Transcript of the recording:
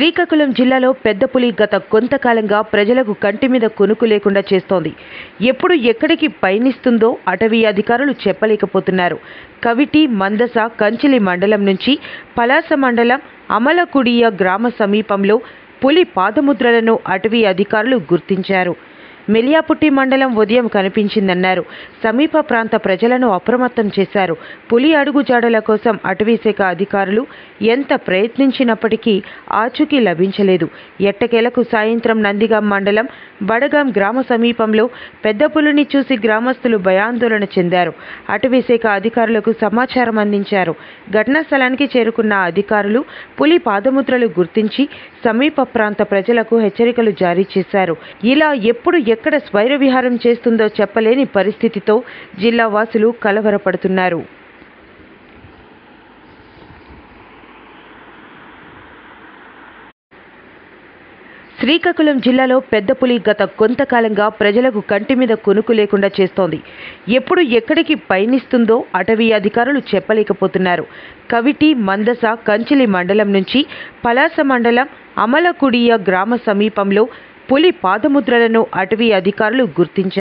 శ్రీకాకుళం జిల్లాలో పెద్ద పులి గత కొంతకాలంగా ప్రజలకు కంటి మీద కొనుకు లేకుండా చేస్తోంది. ఎప్పుడు ఎక్కడికి పయనిస్తుందో అటవీ అధికారులు చెప్పలేకపోతున్నారు. కవిటి మందస కంచిలి మండలం నుంచి పలాస మండలం అమలకుడియ గ్రామ సమీపంలో పులి పాదముద్రలను అటవీ అధికారులు గుర్తించారు. మెలియాపుట్టి మండలం ఉదయం కనిపించిందన్నారు. సమీప ప్రాంత ప్రజలను అప్రమత్తం చేశారు. పులి అడుగుజాడల కోసం అటవీశాఖ అధికారులు ఎంత ప్రయత్నించినప్పటికీ ఆచూకీ లభించలేదు. ఎట్టకేలకు సాయంత్రం నందిగాం మండలం బడగాం గ్రామ సమీపంలో పెద్ద పులిని చూసి గ్రామస్తులు భయాందోళన చెందారు. అటవీశాఖ అధికారులకు సమాచారం అందించారు. ఘటనా స్థలానికి చేరుకున్న అధికారులు పులి పాదముద్రలు గుర్తించి సమీప ప్రాంత ప్రజలకు హెచ్చరికలు జారీ చేశారు. ఇలా ఎప్పుడు ఎక్కడ స్వైర విహారం చేస్తుందో చెప్పలేని పరిస్థితితో జిల్లా వాసులు కలవరపడుతున్నారు. శ్రీకాకుళం జిల్లాలో పెద్ద పులి గత కొంతకాలంగా ప్రజలకు కంటి మీద కొనుకు లేకుండా చేస్తోంది. ఎప్పుడు ఎక్కడికి పయనిస్తుందో అటవీ అధికారులు చెప్పలేకపోతున్నారు. కవిటి మందస కంచిలి మండలం నుంచి పలాస మండలం అమలకుడియ గ్రామ సమీపంలో పులి పాదముద్రలను అటవీ అధికారులు గుర్తించారు